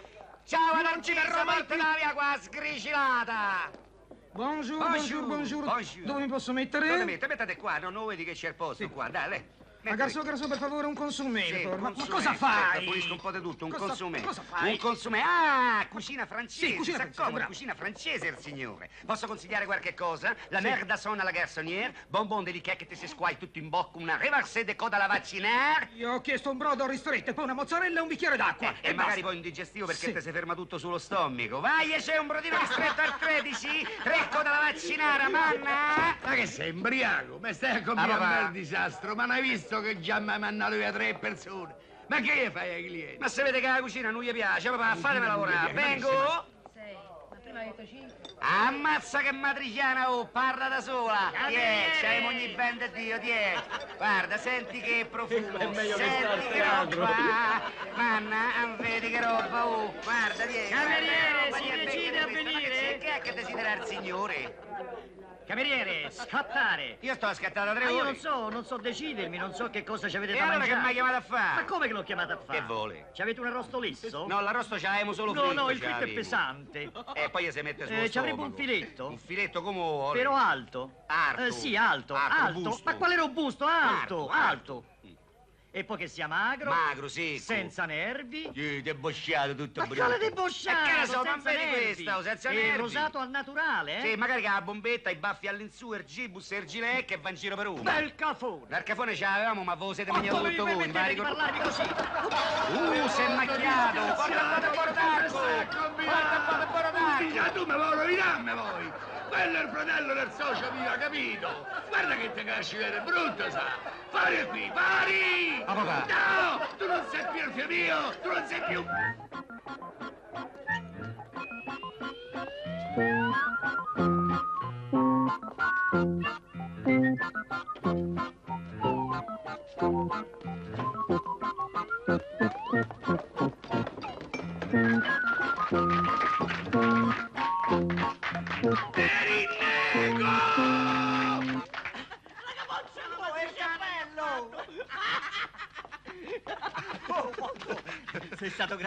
Ciao, Non ci Dargisa, verrò mai portatela via qua, sgricilata! Bonjour, Bonjour, bonjour, bonjour. bonjour. Dove mi posso mettere? Dove mette? Mettate qua, non lo vedi che c'è il posto qua, dai, lei. Ma garçon, garçon, per favore, un consumator. Sì, ma, ma consume. cosa fai? Pulisco un po' di tutto, un Cosa- consume. cosa fai? Un consume. Ah, cucina francese. Sì, cucina francese, cucina francese il signore. Posso consigliare qualche cosa? La merda son alla garçonnière, bonbon delicat che ti si squai tutto in bocca, una reversée de coda alla vaccinare. Io ho chiesto un brodo ristretto, poi una mozzarella e un bicchiere d'acqua. E, magari poi un digestivo perché Sì. ti si ferma tutto sullo stomaco. Vai, e c'è un brodino ristretto al 13, tre coda alla vaccinare, manna. Ma che sei embriaco? Mi stai a combinare papà. il disastro? Ma non hai visto che già mi hai mandato via tre persone? Ma che fai ai clienti? Ma se vede che la cucina non gli piace, papà, fatemi lavorare. Vengo! Sei. Ma prima hai detto cinque. Ammazza che matriciana, oh, parla da sola. Tiè, c'hai ogni ben da Dio, tiè. Guarda, senti che profumo. È meglio che senti che roba. Manna, ah, vedi che roba, oh. Guarda, tiè. Cameriere, si decide a venire? Che è che desidera il signore? Cameriere, scattare. Io sto ascattato da tre Ma io ore. non so, non so decidermi, non so che cosa ci avete E da allora che mangiare. mi hai chiamato a fare? Ma come che l'ho chiamato a fare? Che vuole? Ci avete un arrosto lisso? No, l'arrosto ce l'avevamo solo No, fritto. no, il ce fritto è pesante. [laughs] E poi si mette sullo Eh, ci avrebbe un filetto? Un filetto come vuole. Però alto. Arto. Eh, sì, alto, alto. robusto. Ma quale robusto? Alto, Arto, alto. E poi che sia magro. Magro, secco. Senza nervi. Sì, debosciato tutto Ma brutto. quale debosciato? Ma che ne so, ma vedi questa, oh, senza E nervi. rosato al naturale, eh? Sì, magari che ha la bombetta, i baffi all'insù, il gibus e il gilet che va in giro per uno. Bel cafone. Il cafone ce l'avevamo, ma lo siete Ma mangiato tutto voi, permettete di che... parlarmi così? Uh, si è macchiato! Porta un po' di borodarco! Porta un po' di borodarco! Minchia, tu mi vuoi rovinarmi voi! Quello è il fratello del socio mio, capito? Guarda che te casci è brutto, sa! Pari qui, pari! Avvocato. No! Tu non sei più il mio! Tu non sei più...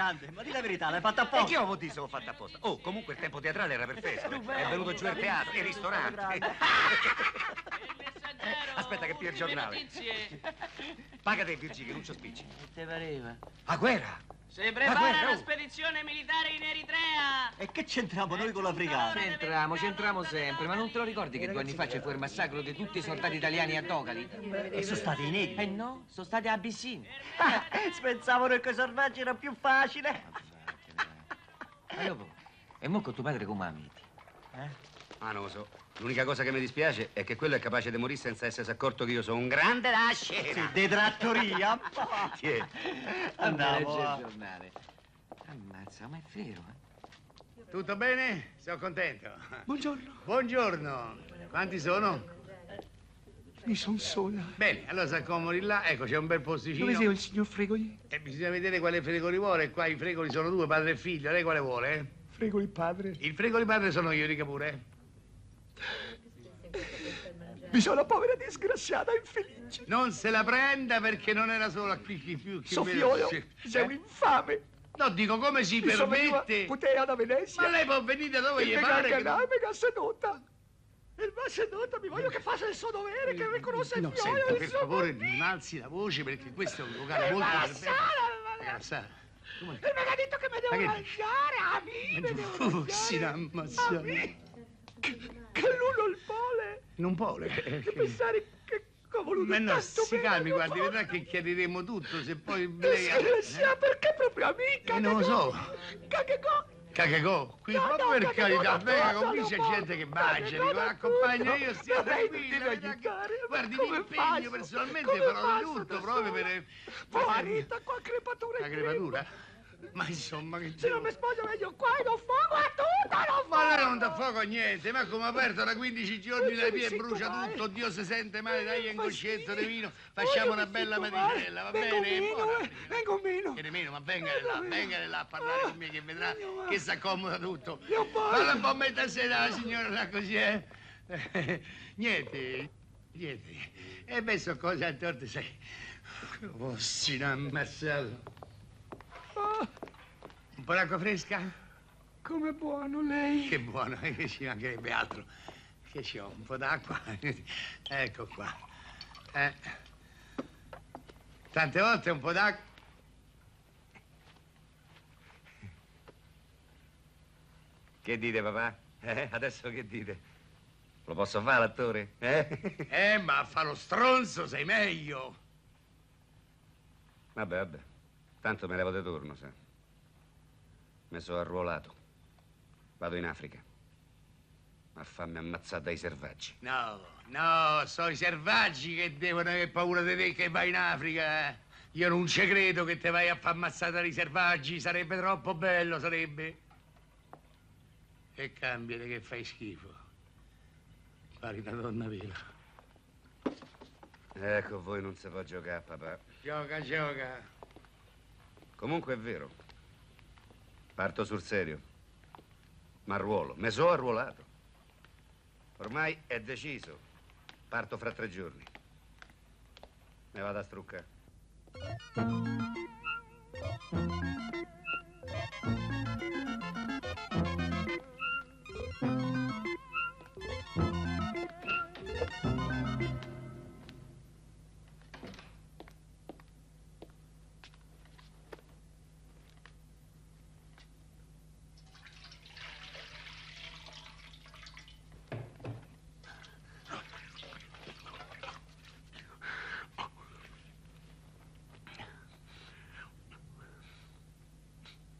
grande, ma di la verità, l'hai fatta E apposta. che ho visto l'ho fatto apposta? Oh, comunque il tempo teatrale era perfetto. [laughs] È venuto giù il teatro, e [laughs] il ristorante. Aspetta che più il giornale. Paga te, Virgilio, non ci spicci. Te pareva? A guerra! Si prepara la oh. spedizione militare in Eritrea! E che c'entriamo noi con l'africano? C'entriamo, c'entriamo sempre, ma non te lo ricordi che due anni fa ci fu il massacro di tutti i soldati italiani a Dogali? E sono stati i negri. Eh no, sono stati a Abissinia. [laughs] Ah, Pensavano che i salvaggi era più facile. Ma dopo, e mo con tuo padre come amici? Ah, non lo so. L'unica cosa che mi dispiace è che quello è capace di morire senza essersi accorto che io sono un grande da scena. Sì, de trattoria. Tiè. Andiamo. Legge va. il giornale. Ammazza, ma è vero, eh? Tutto bene? Sono contento. Buongiorno. Buongiorno. Quanti sono? Mi son sola. Bene, allora si accomodi là. Ecco, c'è un bel posticino. Dove sei il signor Fregoli? E bisogna vedere quale fregoli vuole. Qua i fregoli sono due, padre e figlio. Lei quale vuole? eh? Fregoli padre. Il fregoli padre sono io, dica pure. Mi sono povera disgraziata infelice. Non se la prenda perché non era solo a chi più chi Sofiolo, meno. sei un infame. No, dico come si Mi permette. Putea da Venezia. Ma lei può venire da dove gli pare. che- mi ha seduta. Ha seduta, mi voglio che faccia il suo dovere, che riconosce No, il figlio. senta, il per favore, non alzi la voce perché questo è un locale Eh, molto perfetto. Eh, la sala. E mi ha detto che mi devo mangiare, a me, mi devo mangiare. si A me. Che, che lui non vuole. Non vuole. Che pensare che ho voluto Ma no, si bene, calmi, guardi, vedrà che chiariremo tutto, se poi lei... sia perché proprio amica. Eh, non lo so. Che go. Cacagò, qui No, proprio no, per carità, no, venga, con qui c'è gente che bacia, no, accompagna io, stia mi tranquilla, aiutare, guardi, mi impegno personalmente, farò di tutto proprio per... Poverita, qua crepatura La in crepatura? Ma insomma, che Se non mi spoglio meglio qua, do fuoco a tutto, do fuoco. Ma lei non dà fuoco a niente, ma come aperto da 15 giorni mi piedi sento brucia male. tutto, Dio si sente male, dai un Fa coscietto di vino, facciamo una bella maticella, va Vengo bene? meno, Buona. eh, vengo meno. Che nemmeno, ma vengane là, vengane là a parlare con me che vedrà va. che si accomoda tutto. Un po' metà sera la signora là così, eh? Eh, [laughs] Niente, niente. E beh, sono cose a torte, sai. Oh, si ammazzato. Un po' d'acqua fresca? Come buono lei. Che buono, [laughs] che ci mancherebbe altro. Che ci ho, un po' d'acqua. [laughs] Ecco qua. Eh. Tante volte un po' d'acqua. Che dite, papà? Eh? Adesso che dite? Lo posso fare, l'attore? Eh? Eh, ma a fa lo stronzo sei meglio. Vabbè, vabbè. Tanto me levo di turno, sa. Mi sono arruolato. Vado in Africa. A farmi ammazzare dai selvaggi. No, no, sono i selvaggi che devono avere paura di te che vai in Africa. eh. Io non ci credo che te vai a far ammazzata dai selvaggi, sarebbe troppo bello, sarebbe. E cambiate che fai schifo. Pari una donna vera. Ecco, voi non si può giocare, papà. Gioca, gioca. Comunque è vero. Parto sul serio. Ma arruolo, me so arruolato. Ormai è deciso. Parto fra tre giorni. Me vado a struccare.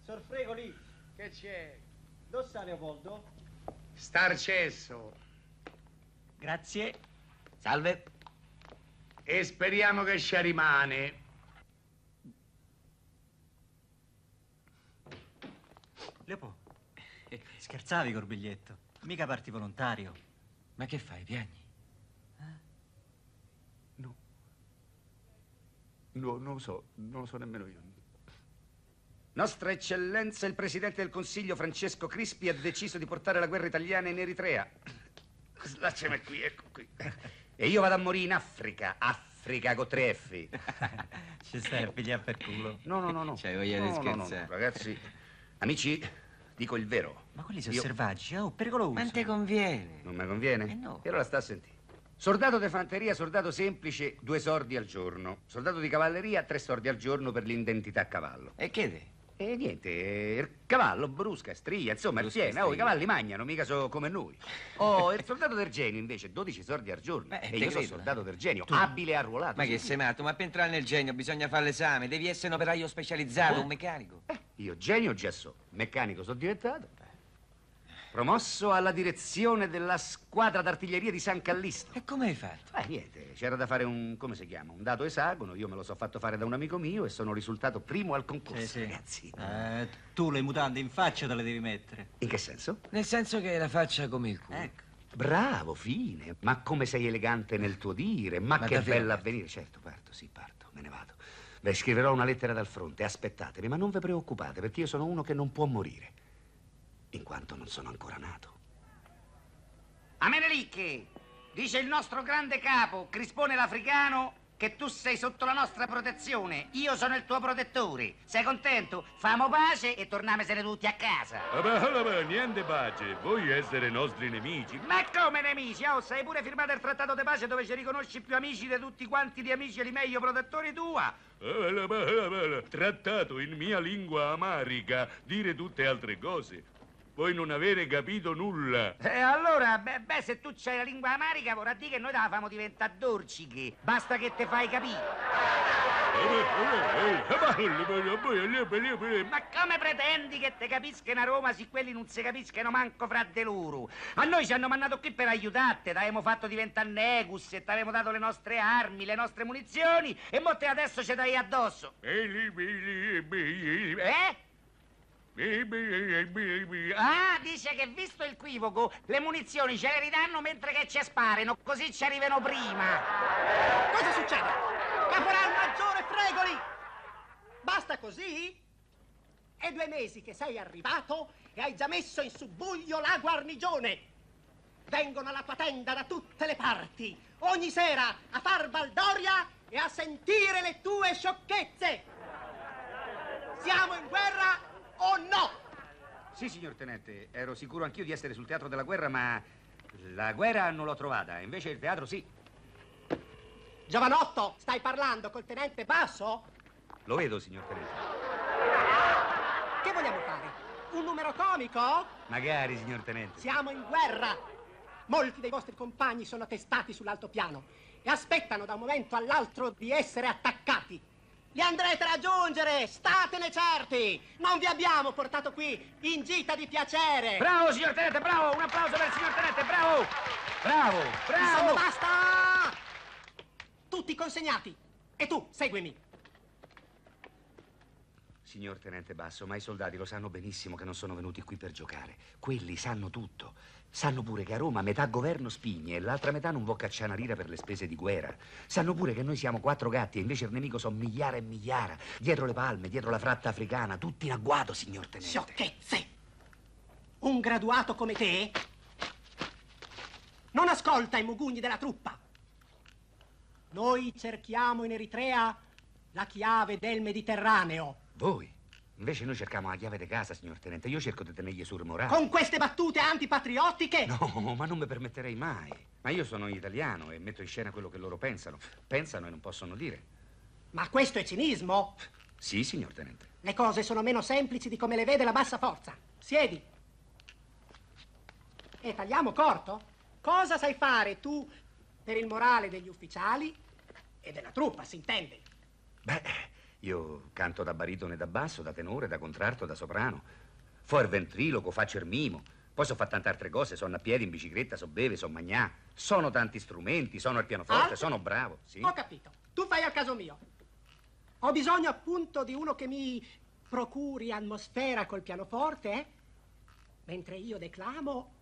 Sorfregoli, Che c'è? dove sta Leopoldo? Starcesso. Grazie. Salve. E speriamo che ci rimane. Leopoldo, scherzavi col biglietto. Mica parti volontario. Ma che fai, piagni? No, non lo so, non lo so nemmeno io. Nostra Eccellenza il Presidente del Consiglio Francesco Crispi ha deciso di portare la guerra italiana in Eritrea. Lasciami qui, ecco qui. E io vado a morire in Africa, Africa con tre F. [laughs] Ci stai a pigliare per culo. No, no, no, no. C'hai voglia di No, no, no, no, scherzare. Ragazzi, amici, dico il vero. Ma quelli sono Io- selvaggi, oh, pericoloso. Ma te conviene. Non mi conviene? Eh no. E allora sta a sentire. Soldato di fanteria, soldato semplice, due sordi al giorno. Soldato di cavalleria, tre sordi al giorno per l'identità a cavallo. E che te? E niente, eh, il cavallo, brusca, stria, insomma, Brusca, fieno. Oh, i cavalli mangiano, mica so come noi. [laughs] Oh, il soldato del genio invece, 12 sordi al giorno. Beh, e io sono credo, soldato del genio, Tu- abile e arruolato. Ma che sei matto? Ma per entrare nel genio bisogna fare l'esame. Devi essere un operaio specializzato, un meccanico. Io genio già so, meccanico sono diventato. Promosso alla direzione della squadra d'artiglieria di San Callisto. E come hai fatto? Eh, niente, c'era da fare un, come si chiama, un dato esagono, io me lo so fatto fare da un amico mio e sono risultato primo al concorso, Sì, sì. ragazzi. Eh, tu le mutande in faccia te le devi mettere. In che senso? Nel senso che la faccia come il culo. Ecco. Bravo, fine. Ma come sei elegante nel tuo dire, ma, Ma che bella avvenire. Certo, parto, sì, parto, me ne vado. Beh, scriverò una lettera dal fronte, aspettatemi, ma non vi preoccupate, perché io sono uno che non può morire, in quanto non sono ancora nato. Amenelicche, dice il nostro grande capo, Crispone l'Africano, che tu sei sotto la nostra protezione. Io sono il tuo protettore. Sei contento? Famo pace e tornamesene tutti a casa. Vabbè, vabbè, niente pace, vuoi essere nostri nemici? Ma come nemici? Oh, sei pure firmato il trattato di pace dove ci riconosci più amici di tutti quanti di amici e di meglio protettori tua. Eh, Trattato in mia lingua amarica, dire tutte altre cose. Voi non avere capito nulla. E allora, beh, beh, se tu c'hai la lingua amarica, vorrà dire che noi te la famo diventare dorciche. Basta che te fai capire. Ma come pretendi che te capiscano a Roma se quelli non si capiscono manco fra de loro? A noi ci hanno mandato qui per aiutarti, t'avevamo fatto diventare negus e t'avevamo dato le nostre armi, le nostre munizioni e mo te adesso ce dai addosso. Eh? Ah, dice che visto il equivoco, le munizioni ce le ridanno mentre che ci sparano, così ci arrivano prima. Cosa succede? Caporal Maggiore Fregoli! Basta così? È due mesi che sei arrivato e hai già messo in subbuglio la guarnigione. Vengono alla tua tenda da tutte le parti, ogni sera a far baldoria e a sentire le tue sciocchezze. Siamo in guerra o no? Sì, signor tenente, ero sicuro anch'io di essere sul teatro della guerra, ma la guerra non l'ho trovata, invece il teatro sì. Giovanotto, stai parlando col tenente Basso? Lo vedo, signor tenente. Che vogliamo fare? Un numero comico? Magari, signor tenente. Siamo in guerra. Molti dei vostri compagni sono testati sull'altopiano e aspettano da un momento all'altro di essere attaccati. Li andrete a raggiungere, statene certi. Non vi abbiamo portato qui in gita di piacere. Bravo, signor tenente, bravo! Un applauso per il signor tenente, bravo! Bravo, bravo! Insomma, basta! Tutti consegnati. E tu, seguimi. Signor Tenente Basso, ma i soldati lo sanno benissimo che non sono venuti qui per giocare. Quelli sanno tutto. Sanno pure che a Roma metà governo spigne e l'altra metà non vuol cacciare una lira per le spese di guerra. Sanno pure che noi siamo quattro gatti e invece il nemico sono migliaia e migliaia. Dietro le palme, dietro la fratta africana, tutti in agguato, signor Tenente. Sciocchezze! Un graduato come te non ascolta i mugugni della truppa. Noi cerchiamo in Eritrea la chiave del Mediterraneo. Voi? Invece noi cerchiamo la chiave di casa, signor Tenente. Io cerco di tenergli sul morale. Con queste battute antipatriottiche? No, ma non mi permetterei mai. Ma io sono italiano e metto in scena quello che loro pensano. Pensano e non possono dire. Ma questo è cinismo? Sì, signor Tenente. Le cose sono meno semplici di come le vede la bassa forza. Siedi. E tagliamo corto? Cosa sai fare tu per il morale degli ufficiali e della truppa, si intende? Beh, io canto da baritone da basso, da tenore, da contralto, da soprano. Fo il ventriloquo, faccio il mimo. Poi so fare tante altre cose, sono a piedi, in bicicletta, so beve, so magnà. Sono tanti strumenti, sono al pianoforte, Altro? sono bravo, sì. Ho capito. Tu fai al caso mio. Ho bisogno appunto di uno che mi procuri atmosfera col pianoforte, eh? mentre io declamo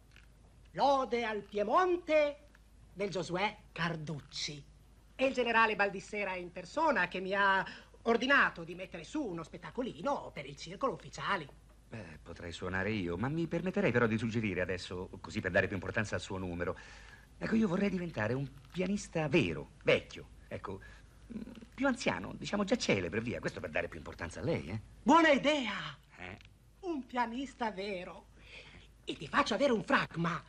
Lode al Piemonte del Giosuè Carducci. E il generale Baldissera in persona che mi ha ordinato di mettere su uno spettacolino per il circolo ufficiali. Beh, potrei suonare io, ma mi permetterei però di suggerire adesso, così per dare più importanza al suo numero. Ecco, io vorrei diventare un pianista vero, vecchio. Ecco, mm, più anziano, diciamo già celebre, via. Questo per dare più importanza a lei, eh? Buona idea! Eh? Un pianista vero. E ti faccio avere un frac, ma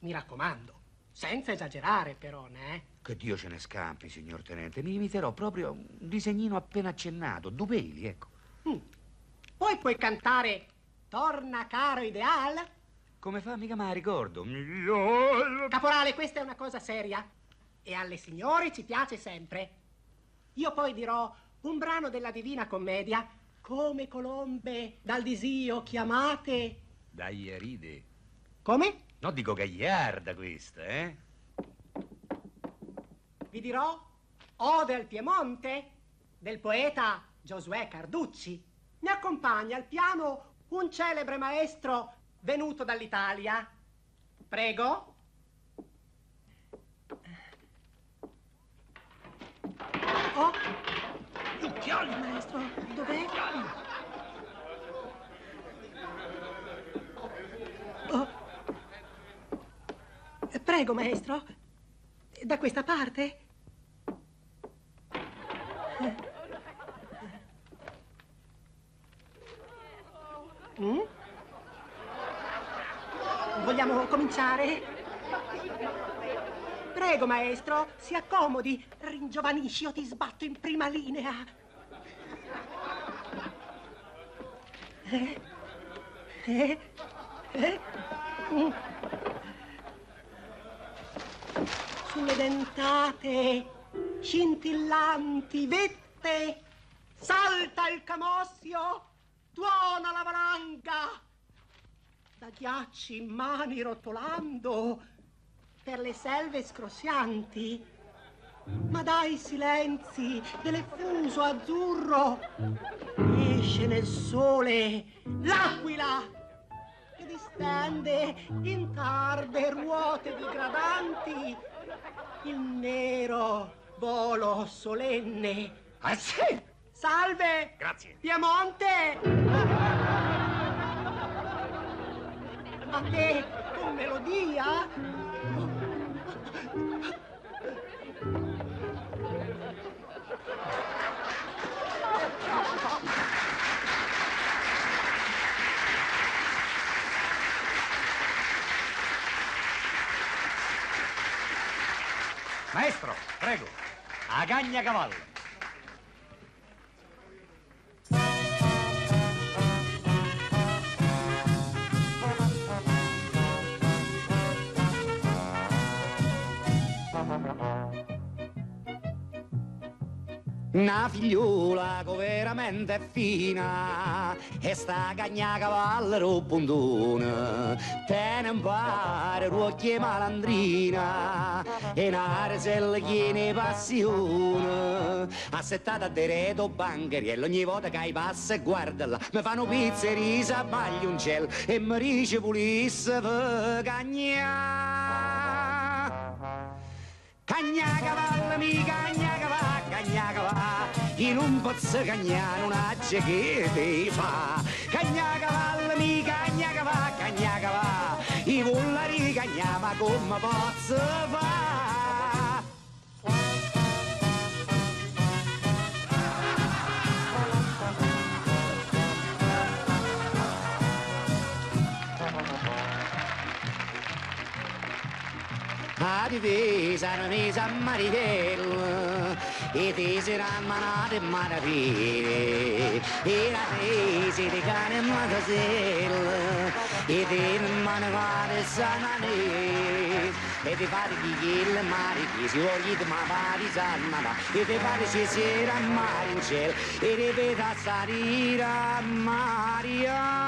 mi raccomando, senza esagerare però, né? Che Dio ce ne scampi, signor Tenente. Mi limiterò proprio a un disegnino appena accennato, due peli, ecco. Poi puoi cantare Torna caro ideal. Come fa? Mica me la ricordo. Caporale, questa è una cosa seria. E alle signore ci piace sempre. Io poi dirò un brano della Divina Commedia, come colombe dal disio chiamate. Dai, ride. Come? No, dico gagliarda questa, eh? Vi dirò Ode al Piemonte del poeta Giosuè Carducci. Mi accompagna al piano un celebre maestro venuto dall'Italia. Prego. Oh, il chioli, maestro. Dov'è? Oh. Prego, maestro. Da questa parte? Mm? Vogliamo cominciare? Prego, maestro, si accomodi. Ringiovanisci o ti sbatto in prima linea. Eh? Eh? Eh? Mm. Sulle dentate, scintillanti, vette, salta il camossio, tuona la valanga. Da ghiacci in mani rotolando, per le selve scrossianti, ma dai silenzi dell'effuso azzurro, esce nel sole l'aquila che distende in tarde ruote digradanti il nero volo solenne. Ah, sì? Salve! Grazie. Piemonte! A te con melodia? A gagna cavallo. Una figliola che veramente è fina e sta cagna cavallo robbondone te ne impare ruocchie malandrina e una resella chiene passione assettata a diretto bancheriello ogni volta che passa guardala mi fanno pizza e risa bagli un cielo e mi dice pulisse cagna Cagna cavallo mi cagna cavallo, cagna cavallo, in un pozzo cagna non ha che ti fa. Cagna cavallo mi cagna cavallo, cagna cavallo, i vullari cagna ma come posso fa? A difesa non mi sa maritello e ti saranno manate maraviglie e la tesi di cane matasello e ti non manevate sanane e ti fate chi chiede mare chi si voglia ma fare sanna e ti fate ci sera a mare in cielo e ti salire a. Maria